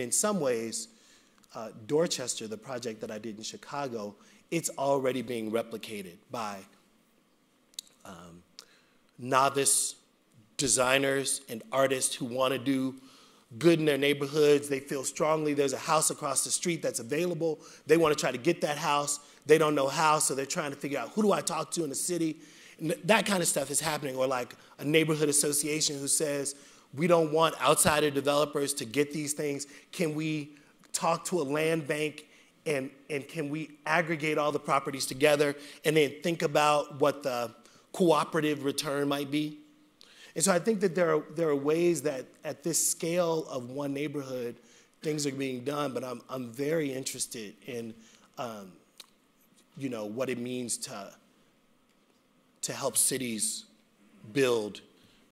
In some ways, uh, Dorchester, the project that I did in Chicago, it's already being replicated by um, novice designers and artists who want to do good in their neighborhoods. They feel strongly there's a house across the street that's available. They want to try to get that house. They don't know how, so they're trying to figure out who do I talk to in the city. And that kind of stuff is happening. Or like a neighborhood association who says, we don't want outsider developers to get these things. Can we talk to a land bank and, and can we aggregate all the properties together and then think about what the cooperative return might be? And so I think that there are, there are ways that at this scale of one neighborhood, things are being done, but I'm, I'm very interested in, um, you know, what it means to, to help cities build